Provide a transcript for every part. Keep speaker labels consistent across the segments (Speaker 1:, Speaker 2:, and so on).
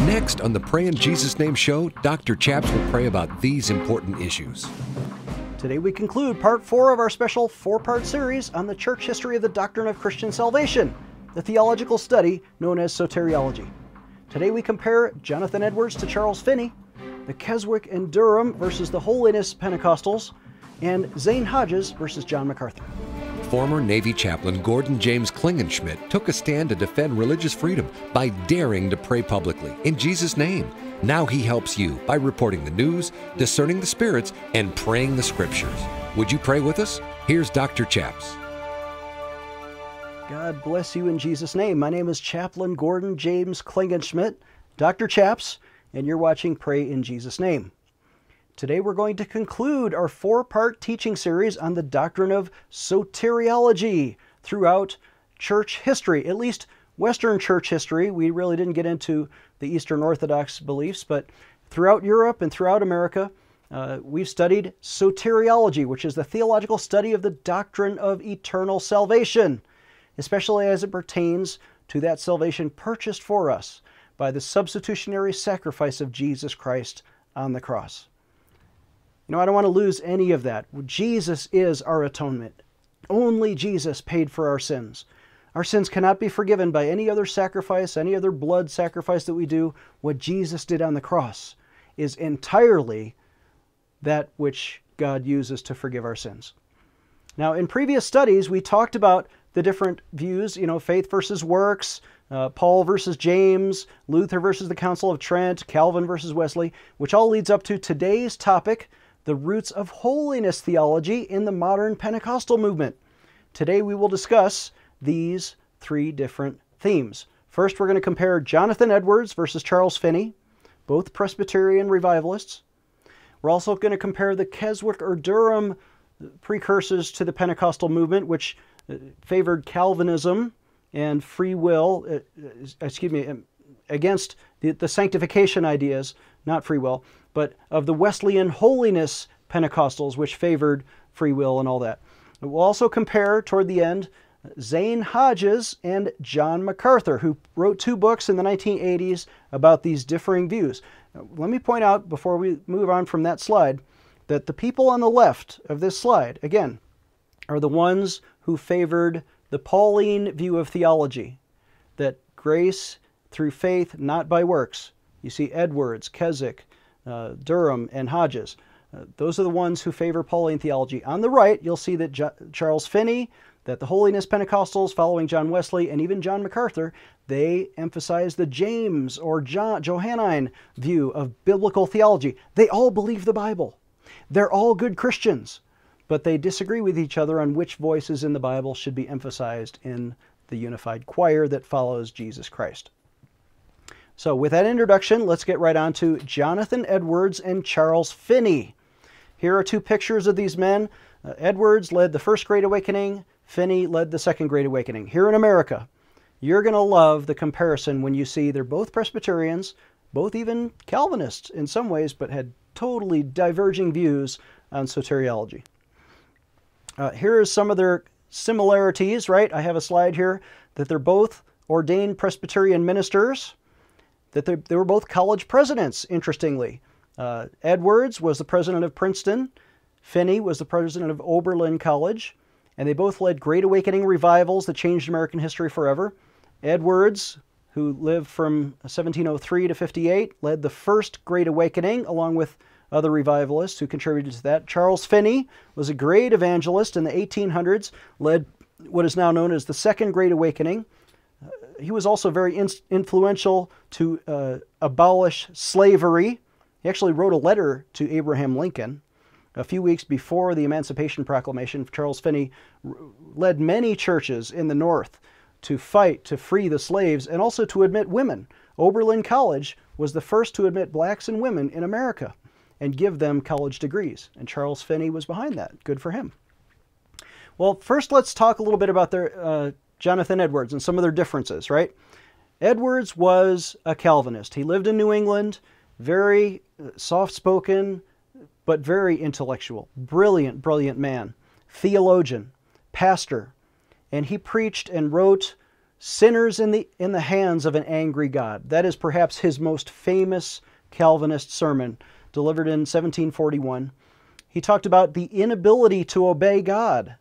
Speaker 1: Next on the Pray in Jesus' Name show, Dr. Chaps will pray about these important issues.
Speaker 2: Today we conclude part four of our special four part series on the church history of the doctrine of Christian salvation, the theological study known as soteriology. Today we compare Jonathan Edwards to Charles Finney, the Keswick and Durham versus the Holiness Pentecostals, and Zane Hodges versus John MacArthur.
Speaker 1: Former Navy chaplain Gordon James Klingenschmitt took a stand to defend religious freedom by daring to pray publicly in Jesus' name. Now he helps you by reporting the news, discerning the spirits, and praying the scriptures. Would you pray with us? Here's Dr. Chaps.
Speaker 2: God bless you in Jesus' name. My name is Chaplain Gordon James Klingenschmitt, Dr. Chaps, and you're watching Pray in Jesus' Name. Today we're going to conclude our four part teaching series on the doctrine of soteriology throughout church history, at least Western church history. We really didn't get into the Eastern Orthodox beliefs, but throughout Europe and throughout America, uh, we've studied soteriology, which is the theological study of the doctrine of eternal salvation, especially as it pertains to that salvation purchased for us by the substitutionary sacrifice of Jesus Christ on the cross. You know, I don't want to lose any of that. Jesus is our atonement. Only Jesus paid for our sins. Our sins cannot be forgiven by any other sacrifice, any other blood sacrifice that we do. What Jesus did on the cross is entirely that which God uses to forgive our sins. Now, in previous studies, we talked about the different views, you know, faith versus works, uh, Paul versus James, Luther versus the Council of Trent, Calvin versus Wesley, which all leads up to today's topic the roots of holiness theology in the modern Pentecostal movement. Today we will discuss these three different themes. First, we're going to compare Jonathan Edwards versus Charles Finney, both Presbyterian revivalists. We're also going to compare the Keswick or Durham precursors to the Pentecostal movement, which uh, favored Calvinism and free will, uh, uh, excuse me, um, against the, the sanctification ideas, not free will, but of the Wesleyan holiness Pentecostals, which favored free will and all that. We'll also compare toward the end Zane Hodges and John MacArthur, who wrote two books in the 1980s about these differing views. Let me point out before we move on from that slide that the people on the left of this slide, again, are the ones who favored the Pauline view of theology, that grace through faith, not by works. You see Edwards, Keswick, Durham, and Hodges. Uh, those are the ones who favor Pauline theology. On the right, you'll see that Charles Finney, that the Holiness Pentecostals following John Wesley, and even John MacArthur, they emphasize the James or John, Johannine view of biblical theology. They all believe the Bible. They're all good Christians, but they disagree with each other on which voices in the Bible should be emphasized in the unified choir that follows Jesus Christ. So, with that introduction, let's get right on to Jonathan Edwards and Charles Finney. Here are two pictures of these men. Uh, Edwards led the First Great Awakening, Finney led the Second Great Awakening. Here in America, you're going to love the comparison when you see they're both Presbyterians, both even Calvinists in some ways, but had totally diverging views on soteriology. Uh, here are some of their similarities, right? I have a slide here that they're both ordained Presbyterian ministers that they, they were both college presidents, interestingly. Uh, Edwards was the president of Princeton, Finney was the president of Oberlin College, and they both led Great Awakening revivals that changed American history forever. Edwards, who lived from 1703 to 58, led the first Great Awakening along with other revivalists who contributed to that. Charles Finney was a great evangelist in the 1800s, led what is now known as the Second Great Awakening he was also very in, influential to uh, abolish slavery. He actually wrote a letter to Abraham Lincoln. A few weeks before the Emancipation Proclamation, Charles Finney led many churches in the North to fight to free the slaves and also to admit women. Oberlin College was the first to admit blacks and women in America and give them college degrees. And Charles Finney was behind that. Good for him. Well, first let's talk a little bit about their uh, Jonathan Edwards and some of their differences, right? Edwards was a Calvinist. He lived in New England, very uh, soft spoken, but very intellectual. Brilliant, brilliant man. Theologian, pastor. And he preached and wrote sinners in the, in the hands of an angry God. That is perhaps his most famous Calvinist sermon, delivered in 1741. He talked about the inability to obey God,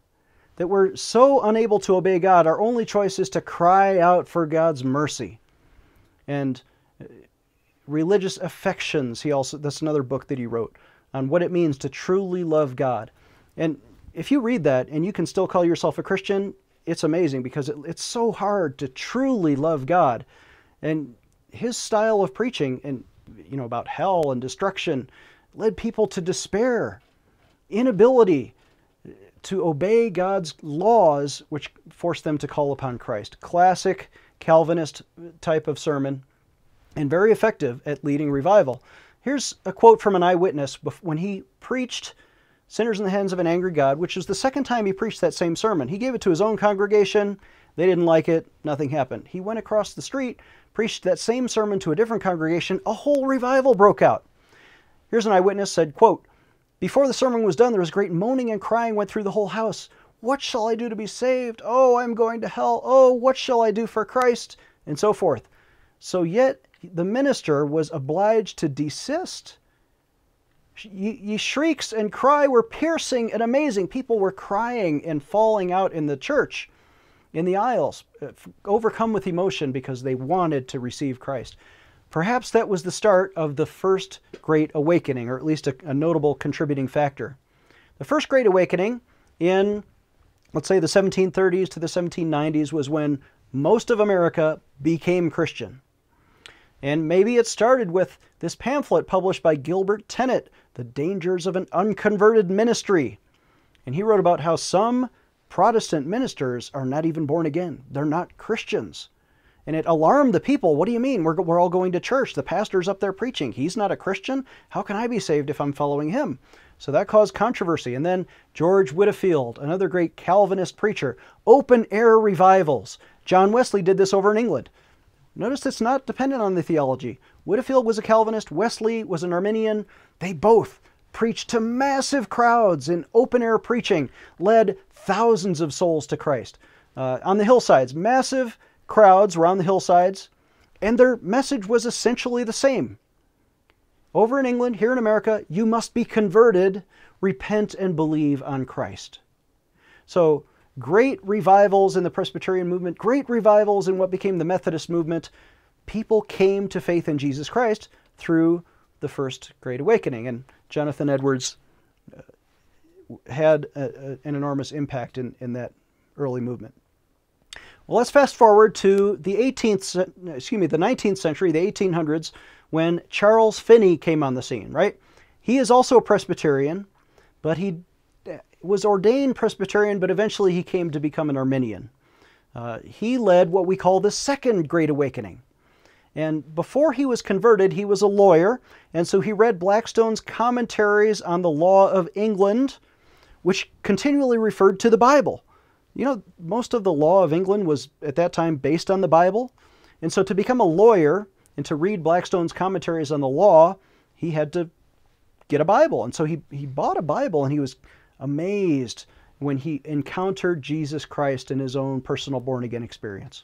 Speaker 2: that we're so unable to obey God, our only choice is to cry out for God's mercy. And uh, religious affections, he also, that's another book that he wrote on what it means to truly love God. And if you read that and you can still call yourself a Christian, it's amazing because it, it's so hard to truly love God. And his style of preaching and you know about hell and destruction led people to despair, inability to obey God's laws, which forced them to call upon Christ. Classic Calvinist type of sermon, and very effective at leading revival. Here's a quote from an eyewitness when he preached Sinners in the Hands of an Angry God, which is the second time he preached that same sermon. He gave it to his own congregation. They didn't like it. Nothing happened. He went across the street, preached that same sermon to a different congregation. A whole revival broke out. Here's an eyewitness said, quote, Before the sermon was done, there was great moaning and crying went through the whole house. What shall I do to be saved? Oh, I'm going to hell. Oh, what shall I do for Christ? And so forth. So yet the minister was obliged to desist Ye, shrieks and cry were piercing and amazing. People were crying and falling out in the church, in the aisles, uh, overcome with emotion because they wanted to receive Christ. Perhaps that was the start of the first Great Awakening, or at least a, a notable contributing factor. The first Great Awakening in, let's say, the 1730s to the 1790s was when most of America became Christian. And maybe it started with this pamphlet published by Gilbert Tennent, The Dangers of an Unconverted Ministry. And he wrote about how some Protestant ministers are not even born again. They're not Christians. And it alarmed the people. What do you mean? We're, we're all going to church. The pastor's up there preaching. He's not a Christian. How can I be saved if I'm following him? So that caused controversy. And then George Whitefield, another great Calvinist preacher, open air revivals. John Wesley did this over in England. Notice it's not dependent on the theology. Whitefield was a Calvinist, Wesley was an Arminian. They both preached to massive crowds in open air preaching, led thousands of souls to Christ. Uh, on the hillsides, massive crowds around the hillsides, and their message was essentially the same. Over in England, here in America, you must be converted, repent, and believe on Christ. So great revivals in the Presbyterian movement, great revivals in what became the Methodist movement. People came to faith in Jesus Christ through the first Great Awakening. And Jonathan Edwards uh, had a, a, an enormous impact in, in that early movement. Well, let's fast forward to the 18th, excuse me, the 19th century, the 1800s, when Charles Finney came on the scene, right? He is also a Presbyterian, but he was ordained Presbyterian, but eventually he came to become an Arminian. Uh, he led what we call the Second Great Awakening. And before he was converted, he was a lawyer, and so he read Blackstone's commentaries on the law of England, which continually referred to the Bible. You know, most of the law of England was at that time based on the Bible. And so to become a lawyer and to read Blackstone's commentaries on the law, he had to get a Bible. And so he, he bought a Bible and he was amazed when he encountered Jesus Christ in his own personal born again experience.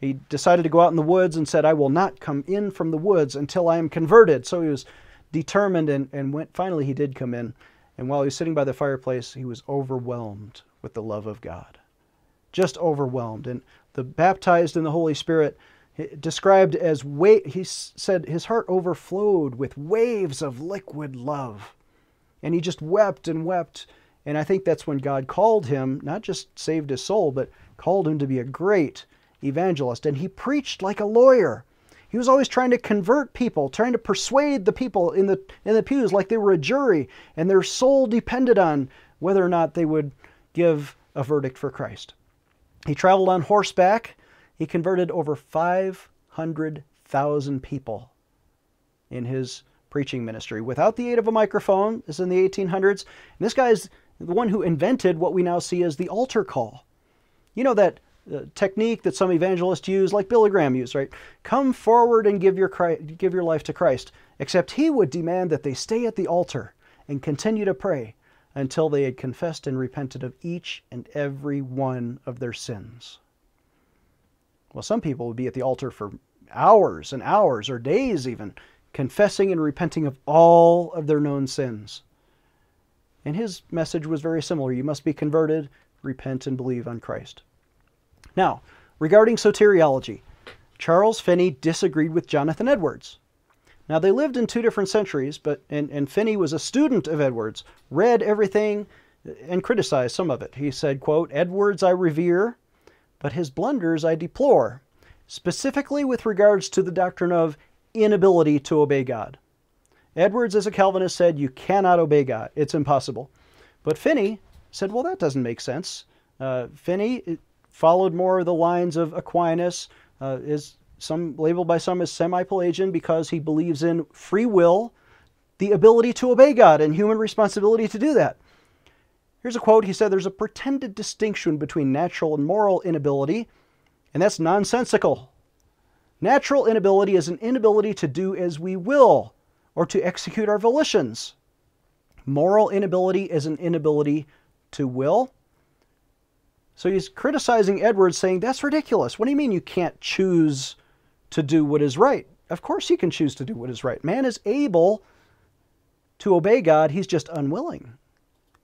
Speaker 2: He decided to go out in the woods and said, I will not come in from the woods until I am converted. So he was determined and, and went, finally he did come in. And while he was sitting by the fireplace, he was overwhelmed with the love of God. Just overwhelmed. And the baptized in the Holy Spirit described as, wa- he said his heart overflowed with waves of liquid love. And he just wept and wept. And I think that's when God called him, not just saved his soul, but called him to be a great evangelist. And he preached like a lawyer. He was always trying to convert people, trying to persuade the people in the, in the pews like they were a jury, and their soul depended on whether or not they would give a verdict for Christ. He traveled on horseback. He converted over 500,000 people in his preaching ministry without the aid of a microphone. This is in the 1800s. And this guy is the one who invented what we now see as the altar call. You know that uh, technique that some evangelists use, like Billy Graham used, right? Come forward and give your, Christ, give your life to Christ. Except he would demand that they stay at the altar and continue to pray until they had confessed and repented of each and every one of their sins. Well, some people would be at the altar for hours and hours or days even, confessing and repenting of all of their known sins. And his message was very similar. You must be converted, repent, and believe on Christ. Now, regarding soteriology, Charles Finney disagreed with Jonathan Edwards. Now, they lived in two different centuries, but and, and Finney was a student of Edwards, read everything, and criticized some of it. He said, quote, Edwards I revere, but his blunders I deplore, specifically with regards to the doctrine of inability to obey God. Edwards, as a Calvinist, said, You cannot obey God. It's impossible. But Finney said, Well, that doesn't make sense. Uh, Finney followed more the lines of Aquinas, uh, is some labeled by some as semi-Pelagian because he believes in free will, the ability to obey God, and human responsibility to do that. Here's a quote. He said, There's a pretended distinction between natural and moral inability, and that's nonsensical. Natural inability is an inability to do as we will or to execute our volitions. Moral inability is an inability to will. So he's criticizing Edwards, saying, That's ridiculous. What do you mean you can't choose to do what is right? Of course he can choose to do what is right. Man is able to obey God, he's just unwilling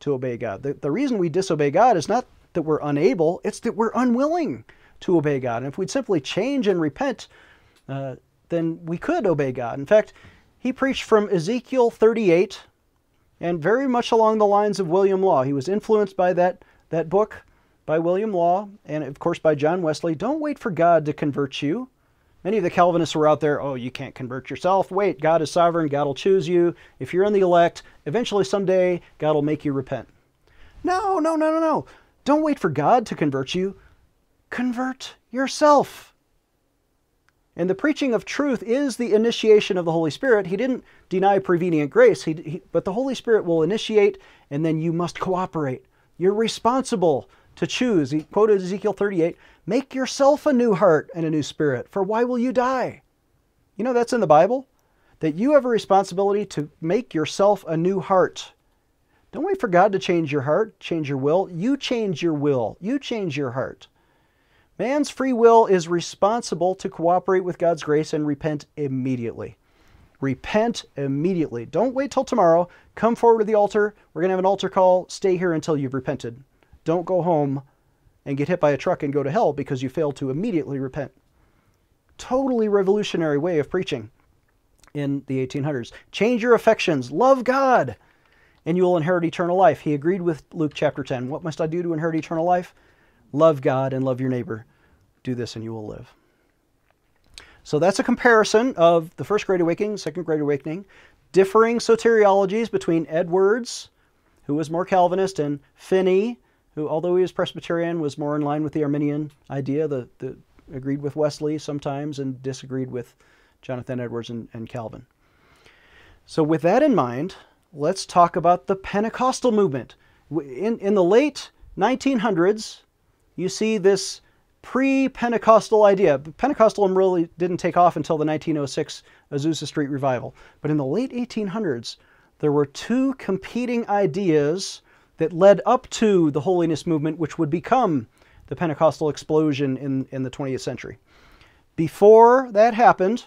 Speaker 2: to obey God. The, the reason we disobey God is not that we're unable, it's that we're unwilling to obey God. And if we'd simply change and repent, uh, then we could obey God. In fact, he preached from Ezekiel 38 and very much along the lines of William Law. He was influenced by that, that book by William Law and, of course, by John Wesley. Don't wait for God to convert you. Many of the Calvinists were out there, oh, you can't convert yourself. Wait, God is sovereign. God will choose you. If you're in the elect, eventually someday God will make you repent. No, no, no, no, no. Don't wait for God to convert you. Convert yourself. And the preaching of truth is the initiation of the Holy Spirit. He didn't deny prevenient grace, he, he, but the Holy Spirit will initiate, and then you must cooperate. You're responsible to choose. He quoted Ezekiel 38 Make yourself a new heart and a new spirit, for why will you die? You know that's in the Bible? That you have a responsibility to make yourself a new heart. Don't wait for God to change your heart, change your will. You change your will, you change your heart. Man's free will is responsible to cooperate with God's grace and repent immediately. Repent immediately. Don't wait till tomorrow. Come forward to the altar. We're going to have an altar call. Stay here until you've repented. Don't go home and get hit by a truck and go to hell because you failed to immediately repent. Totally revolutionary way of preaching in the 1800s. Change your affections, love God, and you will inherit eternal life. He agreed with Luke chapter 10. What must I do to inherit eternal life? Love God and love your neighbor. Do this and you will live. So that's a comparison of the First Great Awakening, Second Great Awakening, differing soteriologies between Edwards, who was more Calvinist, and Finney, who, although he was Presbyterian, was more in line with the Arminian idea, the, the agreed with Wesley sometimes and disagreed with Jonathan Edwards and, and Calvin. So, with that in mind, let's talk about the Pentecostal movement. In, in the late 1900s, you see this pre Pentecostal idea. Pentecostalism really didn't take off until the 1906 Azusa Street revival. But in the late 1800s, there were two competing ideas that led up to the holiness movement, which would become the Pentecostal explosion in, in the 20th century. Before that happened,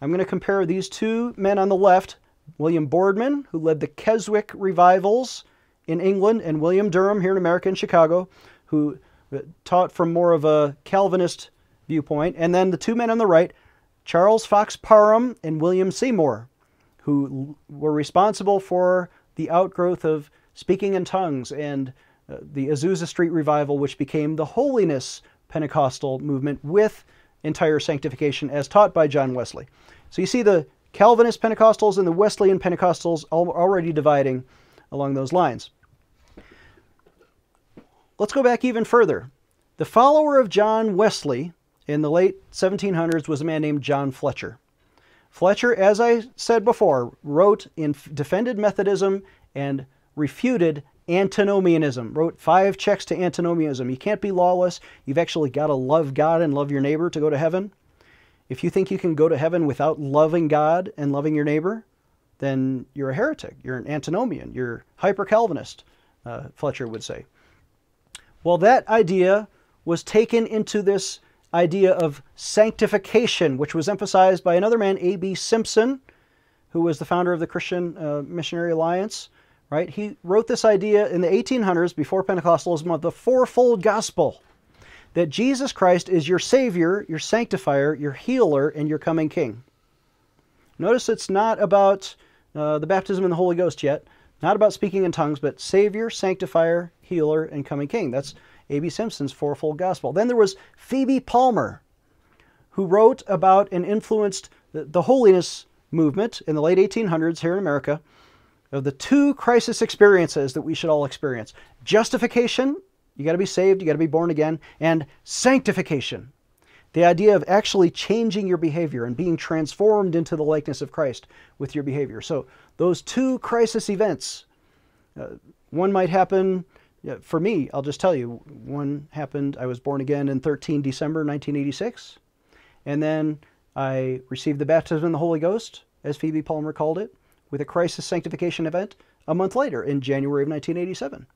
Speaker 2: I'm going to compare these two men on the left William Boardman, who led the Keswick revivals in England, and William Durham here in America in Chicago, who uh, taught from more of a Calvinist viewpoint. And then the two men on the right, Charles Fox Parham and William Seymour, who were responsible for the outgrowth of speaking in tongues, and uh, the Azusa Street revival, which became the holiness Pentecostal movement with entire sanctification as taught by John Wesley. So you see the Calvinist Pentecostals and the Wesleyan Pentecostals already dividing along those lines. Let's go back even further. The follower of John Wesley in the late 1700s was a man named John Fletcher. Fletcher, as I said before, wrote in defended Methodism and refuted antinomianism, wrote five checks to antinomianism. You can't be lawless. You've actually got to love God and love your neighbor to go to heaven. If you think you can go to heaven without loving God and loving your neighbor, then you're a heretic. You're an antinomian. You're hyper Calvinist, uh, Fletcher would say. Well, that idea was taken into this idea of sanctification, which was emphasized by another man, A.B. Simpson, who was the founder of the Christian uh, Missionary Alliance. Right? He wrote this idea in the 1800s before Pentecostalism of the fourfold gospel that Jesus Christ is your Savior, your sanctifier, your healer, and your coming King. Notice it's not about uh, the baptism in the Holy Ghost yet, not about speaking in tongues, but Savior, sanctifier, healer, and coming King. That's A.B. Simpson's fourfold gospel. Then there was Phoebe Palmer, who wrote about and influenced the, the holiness movement in the late 1800s here in America of the two crisis experiences that we should all experience justification you got to be saved, you got to be born again, and sanctification. The idea of actually changing your behavior and being transformed into the likeness of Christ with your behavior. So, those two crisis events, uh, one might happen for me, I'll just tell you, one happened, I was born again in 13 December 1986, and then I received the baptism in the Holy Ghost, as Phoebe Palmer called it, with a crisis sanctification event a month later in January of 1987.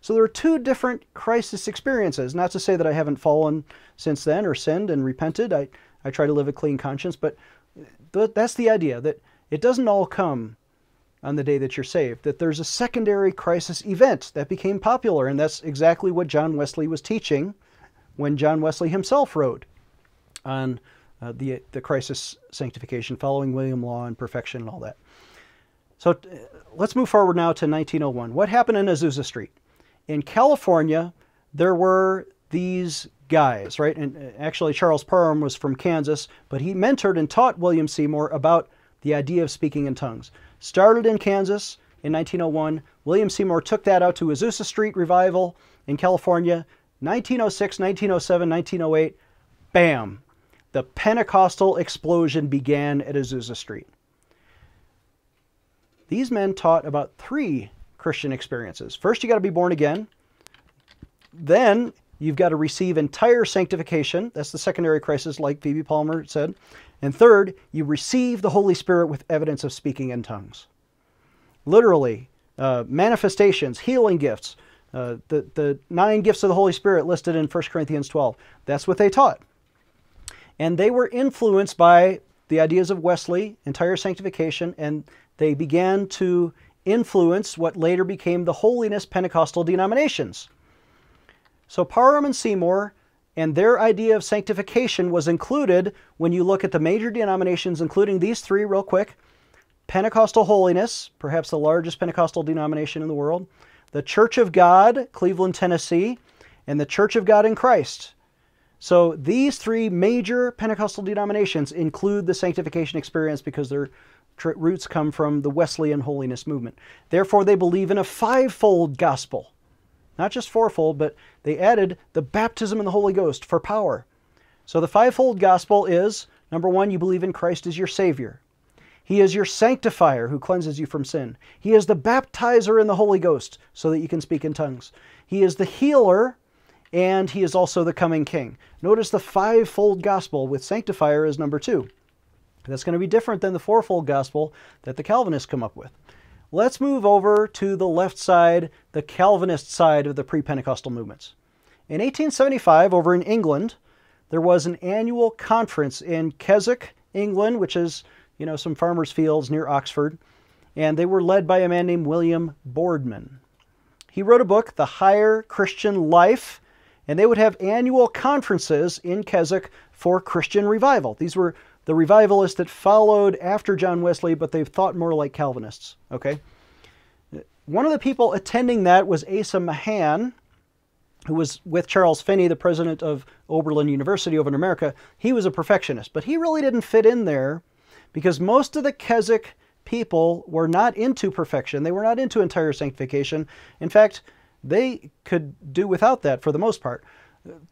Speaker 2: So there are two different crisis experiences. Not to say that I haven't fallen since then or sinned and repented. I, I try to live a clean conscience, but th- that's the idea that it doesn't all come on the day that you're saved, that there's a secondary crisis event that became popular, and that's exactly what John Wesley was teaching when John Wesley himself wrote on uh, the, the crisis sanctification, following William Law and perfection and all that. So uh, let's move forward now to 1901. What happened in Azusa Street? in California, there were these guys, right? And uh, actually, Charles Parham was from Kansas, but he mentored and taught William Seymour about the idea of speaking in tongues. Started in Kansas in 1901. William Seymour took that out to Azusa Street Revival in California. 1906, 1907, 1908, bam, the Pentecostal explosion began at Azusa Street. These men taught about three Christian experiences. First, you got to be born again. Then you've got to receive entire sanctification. That's the secondary crisis, like Phoebe Palmer said. And third, you receive the Holy Spirit with evidence of speaking in tongues. Literally, uh, manifestations, healing gifts, uh, the, the nine gifts of the Holy Spirit listed in 1 Corinthians 12. That's what they taught. And they were influenced by the ideas of Wesley, entire sanctification, and they began to influence what later became the holiness Pentecostal denominations. So Parham and Seymour and their idea of sanctification was included when you look at the major denominations, including these three, real quick Pentecostal holiness, perhaps the largest Pentecostal denomination in the world, the Church of God, Cleveland, Tennessee, and the Church of God in Christ. So these three major Pentecostal denominations include the sanctification experience because they're roots come from the Wesleyan holiness movement. Therefore, they believe in a fivefold gospel. Not just fourfold, but they added the baptism in the Holy Ghost for power. So the fivefold gospel is number one, you believe in Christ as your Savior. He is your sanctifier who cleanses you from sin. He is the baptizer in the Holy Ghost so that you can speak in tongues. He is the healer and he is also the coming king. Notice the fivefold gospel with sanctifier is number two. That's going to be different than the fourfold gospel that the Calvinists come up with. Let's move over to the left side, the Calvinist side of the pre Pentecostal movements. In 1875, over in England, there was an annual conference in Keswick, England, which is, you know, some farmers' fields near Oxford, and they were led by a man named William Boardman. He wrote a book, The Higher Christian Life, and they would have annual conferences in Keswick for Christian revival. These were the revivalists that followed after John Wesley, but they've thought more like Calvinists. Okay? One of the people attending that was Asa Mahan, who was with Charles Finney, the president of Oberlin University over in America. He was a perfectionist, but he really didn't fit in there because most of the Keswick people were not into perfection. They were not into entire sanctification. In fact, they could do without that for the most part.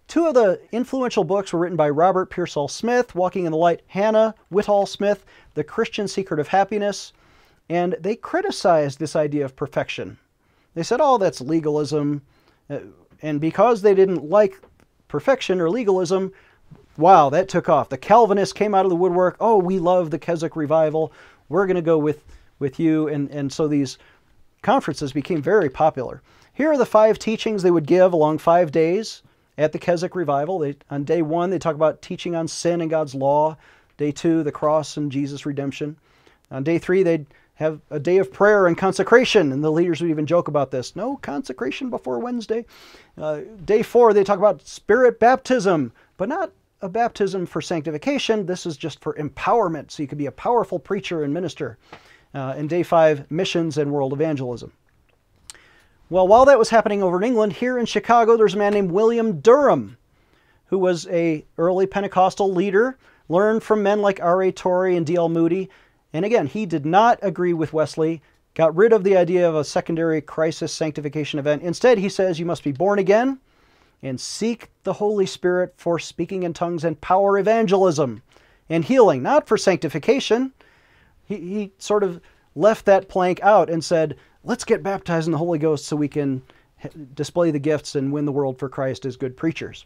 Speaker 2: Two of the influential books were written by Robert Pearsall Smith, Walking in the Light, Hannah Whitall Smith, The Christian Secret of Happiness, and they criticized this idea of perfection. They said, oh, that's legalism. Uh, and because they didn't like perfection or legalism, wow, that took off. The Calvinists came out of the woodwork. Oh, we love the Keswick revival. We're going to go with, with you. And, and so these conferences became very popular. Here are the five teachings they would give along five days at the Keswick revival. They, on day one, they talk about teaching on sin and God's law. Day two, the cross and Jesus' redemption. On day three, they'd have a day of prayer and consecration, and the leaders would even joke about this. No consecration before Wednesday. Uh, day four, they talk about spirit baptism, but not a baptism for sanctification. This is just for empowerment, so you could be a powerful preacher and minister. Uh, and day five, missions and world evangelism. Well, while that was happening over in England, here in Chicago, there's a man named William Durham, who was a early Pentecostal leader, learned from men like R.A. Torrey and D.L. Moody. And again, he did not agree with Wesley, got rid of the idea of a secondary crisis sanctification event. Instead, he says you must be born again and seek the Holy Spirit for speaking in tongues and power evangelism and healing, not for sanctification. He, he sort of left that plank out and said, let's get baptized in the Holy Ghost so we can display the gifts and win the world for Christ as good preachers.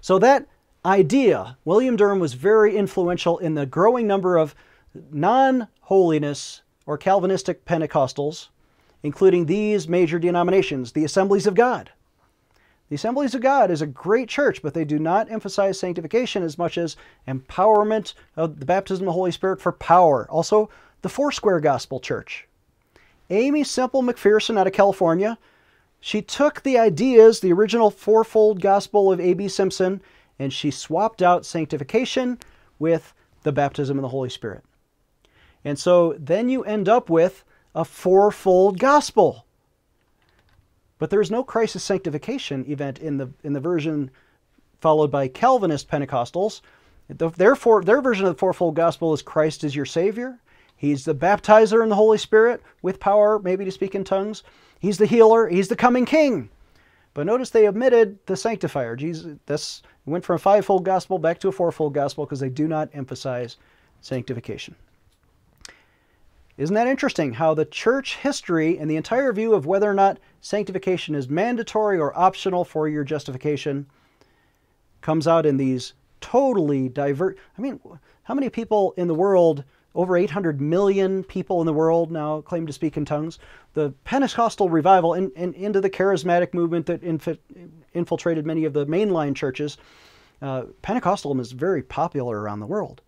Speaker 2: So that idea, William Durham was very influential in the growing number of non holiness or Calvinistic Pentecostals, including these major denominations, the Assemblies of God. The Assemblies of God is a great church, but they do not emphasize sanctification as much as empowerment of the baptism of the Holy Spirit for power. Also, the Foursquare Gospel Church. Aimee Semple McPherson out of California, she took the ideas, the original fourfold gospel of A.B. Simpson, and she swapped out sanctification with the baptism of the Holy Spirit. And so then you end up with a fourfold gospel. But there's no crisis sanctification event in the in the version followed by Calvinist Pentecostals. Therefore, their version of the fourfold gospel is Christ is your Savior. He's the baptizer in the Holy Spirit with power, maybe to speak in tongues. He's the healer. He's the coming King. But notice they omitted the sanctifier. Jesus this went from a fivefold gospel back to a fourfold gospel because they do not emphasize sanctification. Isn't that interesting how the church history and the entire view of whether or not sanctification is mandatory or optional for your justification comes out in these totally divert. I mean, how many people in the world over 800 million people in the world now claim to speak in tongues. The Pentecostal revival in, in, into the charismatic movement that infi infiltrated many of the mainline churches, uh, Pentecostalism is very popular around the world.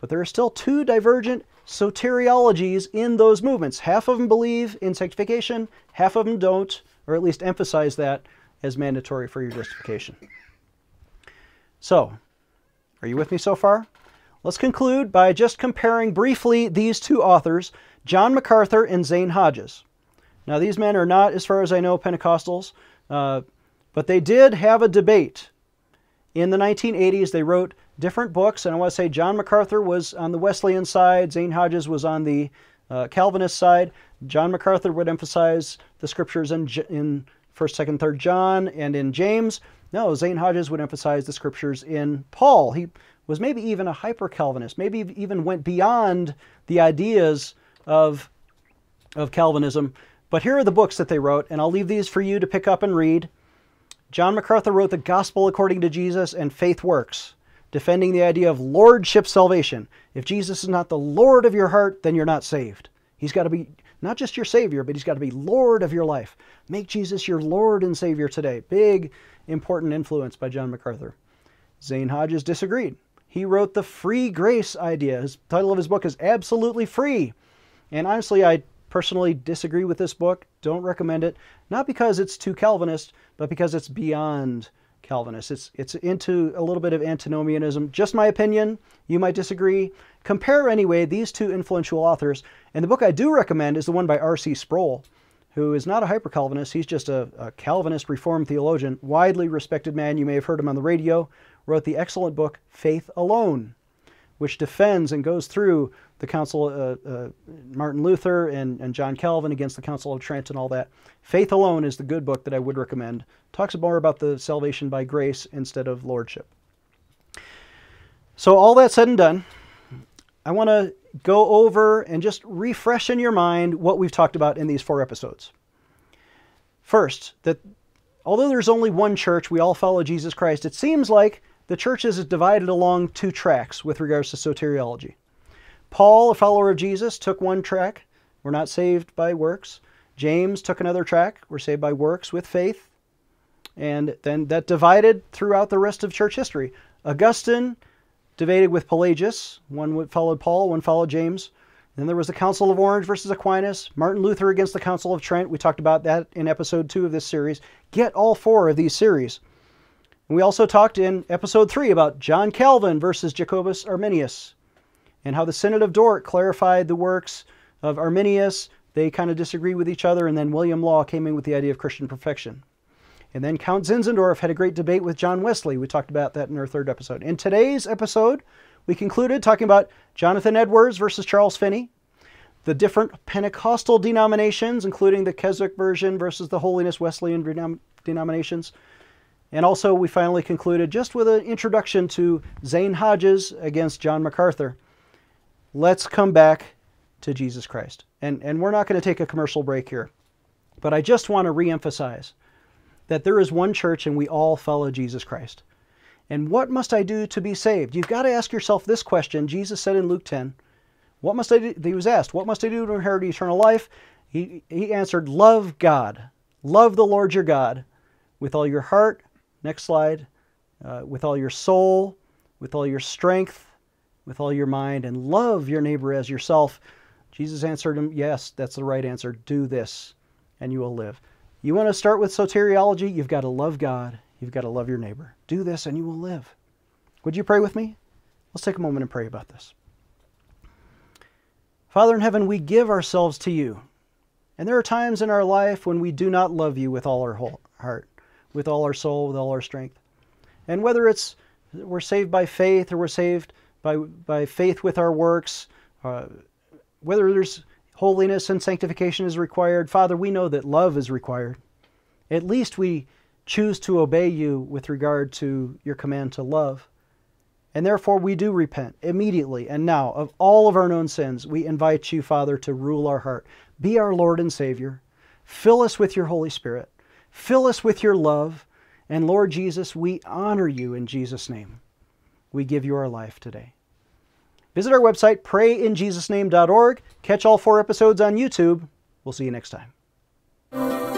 Speaker 2: But there are still two divergent soteriologies in those movements. Half of them believe in sanctification, half of them don't, or at least emphasize that as mandatory for your justification. So, are you with me so far? Let's conclude by just comparing briefly these two authors, John MacArthur and Zane Hodges. Now, these men are not, as far as I know, Pentecostals, uh, but they did have a debate. In the 1980s, they wrote different books, and I want to say John MacArthur was on the Wesleyan side, Zane Hodges was on the uh, Calvinist side. John MacArthur would emphasize the scriptures in, in 1st, 2nd, 3rd John and in James. No, Zane Hodges would emphasize the scriptures in Paul. He was maybe even a hyper Calvinist, maybe even went beyond the ideas of, of Calvinism. But here are the books that they wrote, and I'll leave these for you to pick up and read. John MacArthur wrote The Gospel According to Jesus and Faith Works, defending the idea of lordship salvation. If Jesus is not the Lord of your heart, then you're not saved. He's got to be not just your Savior, but He's got to be Lord of your life. Make Jesus your Lord and Savior today. Big, important influence by John MacArthur. Zane Hodges disagreed. He wrote the free grace idea. His title of his book is Absolutely Free. And honestly, I personally disagree with this book. Don't recommend it. Not because it's too Calvinist, but because it's beyond Calvinist. It's, it's into a little bit of antinomianism. Just my opinion. You might disagree. Compare anyway these two influential authors. And the book I do recommend is the one by R.C. Sproul, who is not a hyper Calvinist. He's just a, a Calvinist Reformed theologian, widely respected man. You may have heard him on the radio wrote the excellent book Faith Alone, which defends and goes through the Council, uh, uh, Martin Luther and, and John Calvin against the Council of Trent and all that. Faith Alone is the good book that I would recommend. Talks more about the salvation by grace instead of lordship. So all that said and done, I want to go over and just refresh in your mind what we've talked about in these four episodes. First, that although there's only one church, we all follow Jesus Christ, it seems like the church is divided along two tracks with regards to soteriology. Paul, a follower of Jesus, took one track. We're not saved by works. James took another track. We're saved by works with faith. and then that divided throughout the rest of church history. Augustine debated with Pelagius. One followed Paul, one followed James. Then there was the Council of Orange versus Aquinas, Martin Luther against the Council of Trent. We talked about that in episode two of this series. Get all four of these series. We also talked in episode three about John Calvin versus Jacobus Arminius and how the Synod of Dort clarified the works of Arminius. They kind of disagree with each other, and then William Law came in with the idea of Christian perfection. And then Count Zinzendorf had a great debate with John Wesley. We talked about that in our third episode. In today's episode, we concluded talking about Jonathan Edwards versus Charles Finney, the different Pentecostal denominations, including the Keswick version versus the Holiness Wesleyan denom denominations. And also, we finally concluded just with an introduction to Zane Hodges against John MacArthur. Let's come back to Jesus Christ. And, and we're not going to take a commercial break here, but I just want to reemphasize that there is one church and we all follow Jesus Christ. And what must I do to be saved? You've got to ask yourself this question. Jesus said in Luke 10, What must I do? He was asked, What must I do to inherit eternal life? He, he answered, Love God. Love the Lord your God with all your heart. Next slide. Uh, with all your soul, with all your strength, with all your mind, and love your neighbor as yourself. Jesus answered him, Yes, that's the right answer. Do this, and you will live. You want to start with soteriology? You've got to love God. You've got to love your neighbor. Do this and you will live. Would you pray with me? Let's take a moment and pray about this. Father in heaven, we give ourselves to you. And there are times in our life when we do not love you with all our whole heart, with all our soul, with all our strength. And whether it's we're saved by faith or we're saved by, by faith with our works, uh, whether there's holiness and sanctification is required. Father, we know that love is required. At least we choose to obey you with regard to your command to love. And therefore, we do repent immediately and now of all of our known sins. We invite you, Father, to rule our heart. Be our Lord and Savior. Fill us with your Holy Spirit. Fill us with your love. And Lord Jesus, we honor you in Jesus' name. We give you our life today. Visit our website, prayinjesusname.org. Catch all four episodes on YouTube. We'll see you next time.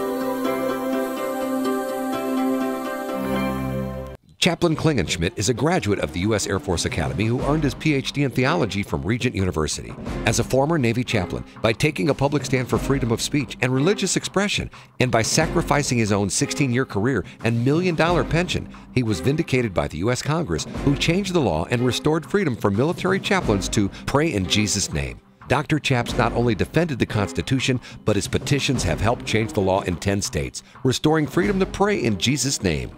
Speaker 1: Chaplain Klingenschmitt is a graduate of the U.S. Air Force Academy who earned his PhD in theology from Regent University. As a former Navy chaplain, by taking a public stand for freedom of speech and religious expression, and by sacrificing his own 16 year career and million dollar pension, he was vindicated by the U.S. Congress, who changed the law and restored freedom for military chaplains to pray in Jesus' name. Dr. Chaps not only defended the Constitution, but his petitions have helped change the law in 10 states, restoring freedom to pray in Jesus' name.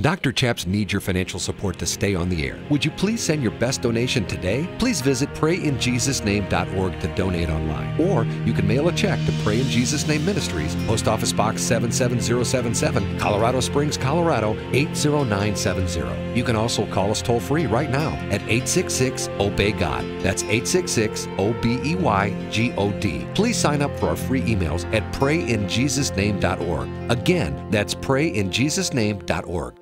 Speaker 1: Dr. Chaps needs your financial support to stay on the air. Would you please send your best donation today? Please visit prayinjesusname.org to donate online. Or you can mail a check to Pray in Jesus Name Ministries, Post Office Box 77077, Colorado Springs, Colorado 80970. You can also call us toll free right now at 866 Obey God. That's 866 O B E Y G O D. Please sign up for our free emails at prayinjesusname.org. Again, that's prayinjesusname.org.